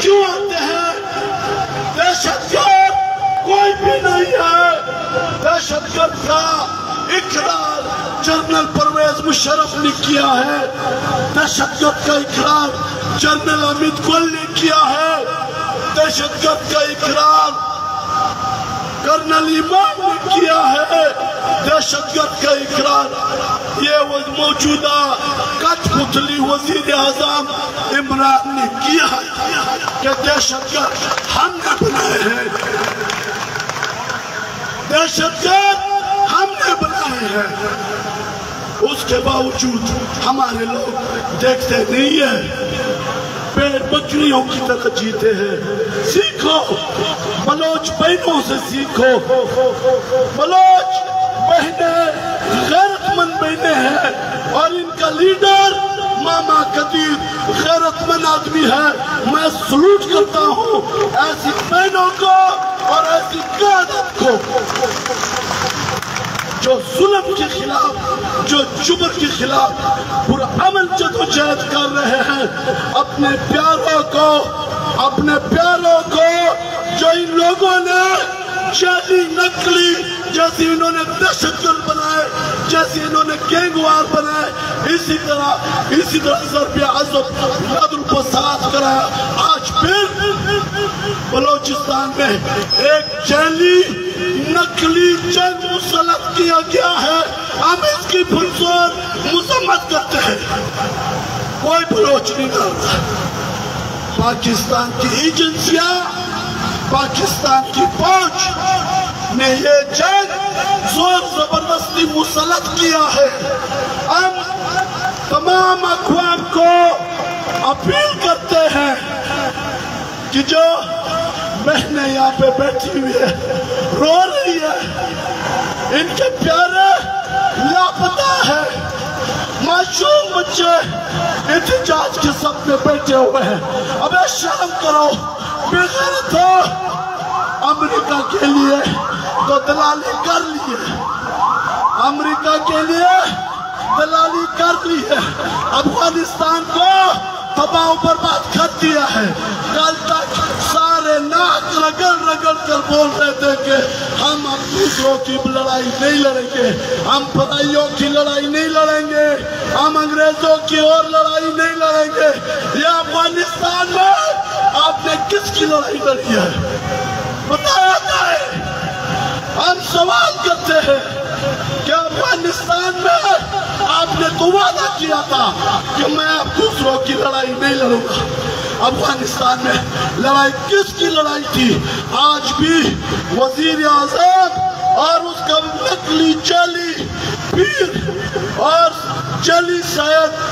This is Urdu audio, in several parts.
کیوں آتے ہیں دہشت گرد کوئی بھی نہیں ہے دہشت گرد کا اقرار جنرل پرویز مشرف نے کیا ہے دہشت گرد کا اقرار جنرل امت گل نے کیا ہے دہشت گرد کا اقرار کرنل امام نے کیا ہے دہشت گرد کا اقرار یہ موجودہ کٹ پتلی وزیر اعظم عمران نے کیا کہ دہشت گرد ہم نے بنائے ہیں۔ دہشت گرد ہم نے بنائے ہیں۔ اس کے باوجود ہمارے لوگ دیکھتے نہیں ہیں۔ پیڑ بکریوں کی طرح جیتے ہیں۔ سیکھو۔ بلوچ بہنوں سے سیکھو۔ بلوچ بہنیں غیرت مند بہنیں ہیں اور ان کا لیڈر ماما قدیر غیرت مند آدمی ہے۔ میں سلوٹ کرتا ہوں ایسی بہنوں کو اور ایسی قیادت کو جو ظلم کے خلاف، جو جبر کے خلاف پورا عمل جد و جہد کر رہے ہیں۔ اپنے پیاروں کو، اپنے پیاروں کو جو ان لوگوں نے جیلی نکلی جیسی انہوں نے دہشت گرد بنائے جیسی انہوں نے گینگوار بنائے، اسی طرح اسی طرح ضرب عزب نادر کو ساتھ کرا آج پھر بلوچستان میں ایک جیلی نقلی جنگ مسلط کیا گیا ہے۔ ہم اس کی پھنسور مذمت کرتے ہیں۔ کوئی بلوچ نہیں کرتا۔ پاکستان کی ایجنسیاں، پاکستان کی فوج نے یہ جنگ زور زبردستی مسلط کیا ہے۔ ہم تمام اقوام کو اپیل کرتے ہیں کہ جو بہنیں یہاں پہ بیٹھی ہوئی ہے رو رہی ہے ان کے پیارے لاپتہ ہے معصوم بچے احتجاج کے سب میں بیٹھے ہوئے ہیں۔ اب اے شرم کرو بغیرت ہو۔ امریکہ کے لیے تو دلالی کر لیے۔ امریکہ کے لیے دلالی کر لی ہے افغانستان کو تباہ و برباد کر دیا ہے۔ کل تک سارے ناک رگڑ رگڑ کر بول رہے تھے کہ ہم اب دوسروں کی لڑائی نہیں لڑیں گے۔ ہم پتائیوں کی لڑائی نہیں لڑیں گے۔ ہم انگریزوں کی اور لڑائی نہیں لڑیں گے۔ یہ افغانستان میں آپ نے کس کی لڑائی لڑی ہے؟ ہم سوال کرتے ہیں کہ افغانستان میں آپ نے تو وعدہ کیا تھا کہ میں اب دوسروں کی لڑائی نہیں لڑوں گا؟ افغانستان میں لڑائی کس کی لڑائی تھی؟ آج بھی وزیر اعظم اور اس کا نقلی چلی پیر اور چلی سید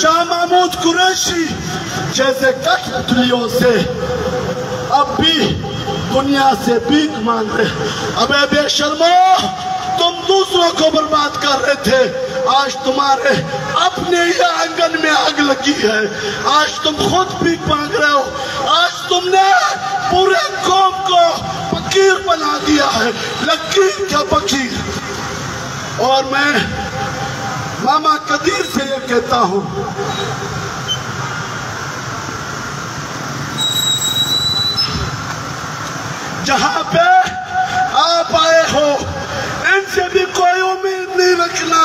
شاہ محمود قریشی جیسے کٹ سے اب بھی دنیا سے بیک مانگ رہے اب اے بے شرمو تم دوسروں کو برباد کر رہے تھے۔ آج تمہارے اپنے ہی آنگن میں آگ لگی ہے۔ آج تم خود بیک مانگ رہے ہو۔ آج تم نے پورے قوم کو فقیر بنا دیا ہے۔ لکیر کا فقیر۔ اور میں ماما قدیر سے یہ کہتا ہوں جہاں پہ آپ آئے ہو، ان سے بھی کوئی امید نہیں رکھنا۔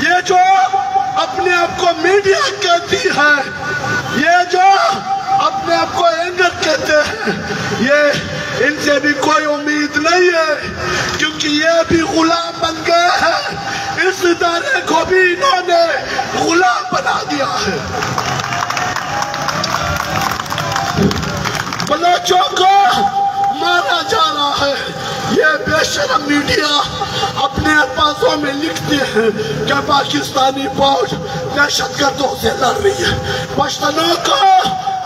یہ جو اپنے آپ کو میڈیا کہتی ہے، یہ جو اپنے آپ کو اینگر کہتے ہیں، یہ ان سے بھی کوئی امید نہیں ہے۔ کیونکہ یہ بھی غلام بن گئے ہیں۔ اس ادارے کو بھی انہوں نے غلام بنا دیا ہے۔ بے شرم میڈیا اپنے الفاظوں میں لکھتے ہیں کہ پاکستانی فوج دہشت گردوں سے لڑ رہی ہے۔ پشتنوں کو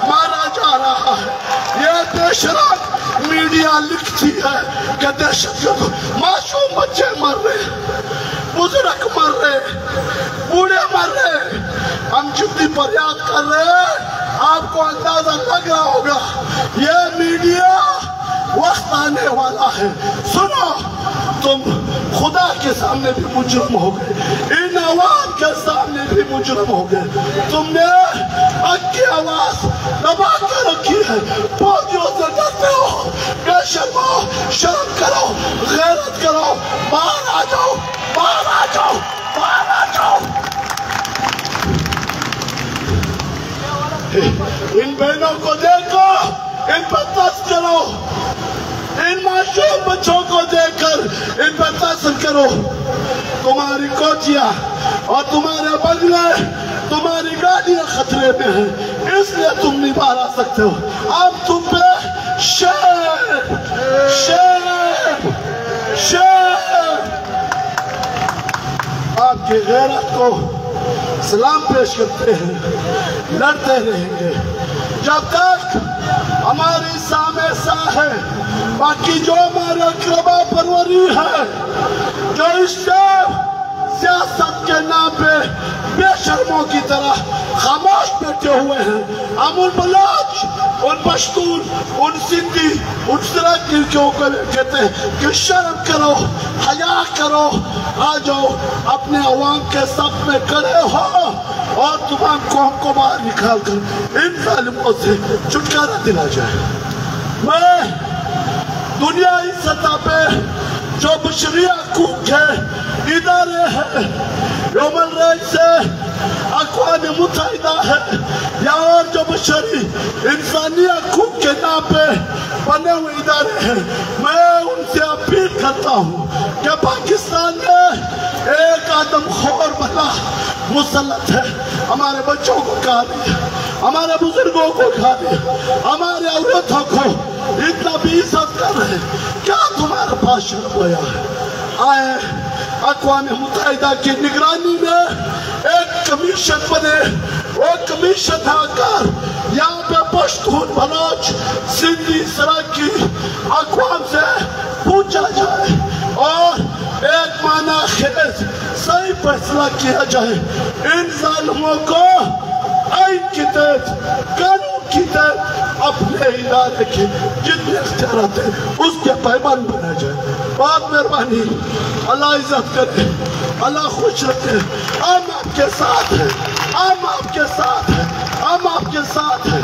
مارا جا رہا ہے۔ یہ بے شرم میڈیا لکھتی ہے کہ دہشت گردوں معصوم بچے مر رہے ہیں، بزرگ مر رہے ہیں، بوڑھے مر رہے ہیں۔ ہم جتنی فریاد کر رہے ہیں، آپ کو اندازہ لگ رہا ہوگا، یہ میڈیا وقت آنے والا ہے۔ سنو، تم خدا کے سامنے بھی مجرم ہو گئے۔ ان عوام کے سامنے بھی مجرم ہو گئے۔ تم نے اکی آواز دبا کر رکھی ہے۔ پودیوں سے ڈرتے ہو۔ بے شکو شرم کرو۔ غیرت کرو۔ باہر آ جاؤ۔ باہر آ جاؤ۔ باہر آ جاؤ۔ ان بہنوں کو دیکھو۔ ان پر تس کرو ان معصوم بچوں کو دیکھ کر ان پر تاثر کرو۔ تمہاری کوچیاں اور تمہارے بنگلے تمہاری گاڑیاں خطرے میں ہیں۔ اس لیے تم نہیں بارا سکتے ہو۔ اب تم پہ شیب شیب شیب۔ آپ کی غیرت کو سلام پیش کرتے ہیں، لڑتے رہیں گے۔ جب تک ہماری سامے سا ہے۔ باقی جو ہمارے اقربا پروری ہے، جو اس سے سیاست کے نام پہ بے شرموں کی طرح خاموش بیٹھے ہوئے ہیں۔ ہم ان بلاچ ان پشتون ان سندھی، ان سرکوں کو کہتے ہیں کہ شرم کرو حیاء کرو، آ جاؤ، اپنے عوام کے سب میں کھڑے ہو۔ اور تمام قوم کو باہر نکال کر ان ظالموں سے چھٹکارا دلا جائے میں دنیائی سطح پہ جو بشری حقوق ہے ادارے ہیں ہیومن رائٹ سے اقوام متحدہ ہے یا اور جو بشری انسانی حقوق کے نام پہ بنے ہوئے ادارے ہیں میں ان سے اپیل کرتا ہوں کہ پاکستان میں ایک آدم خور بنا مسلط ہے ہمارے بچوں کو کھا دیا ہمارے بزرگوں کو کھا دیا ہمارے عورتوں کو اتنا بھی عزت کر رہے ہیں۔ کیا تمہارا پاس شرم ہویا ہے؟ آئے، اقوام متحدہ کی نگرانی میں ایک کمیشن بنے، وہ کمیشن تھا کر یہاں پہ پشتون بناچ سندھی سراکی اقوام سے پوچھا جائے اور ایک معنی خیز ایسا ہی فیصلہ کیا جائے۔ ان ظالموں کو آئین کی تحت قانون کی تحت اپنے ادارے کی جتنے اختیارات ہیں، اس کے پیمان بنا جائے بہت مہربانی، اللہ عزت کرے، اللہ خوش رکھے۔ ہم آپ کے ساتھ ہیں، ہم آپ کے ساتھ ہیں، ہم آپ کے ساتھ ہیں۔